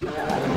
Ugh.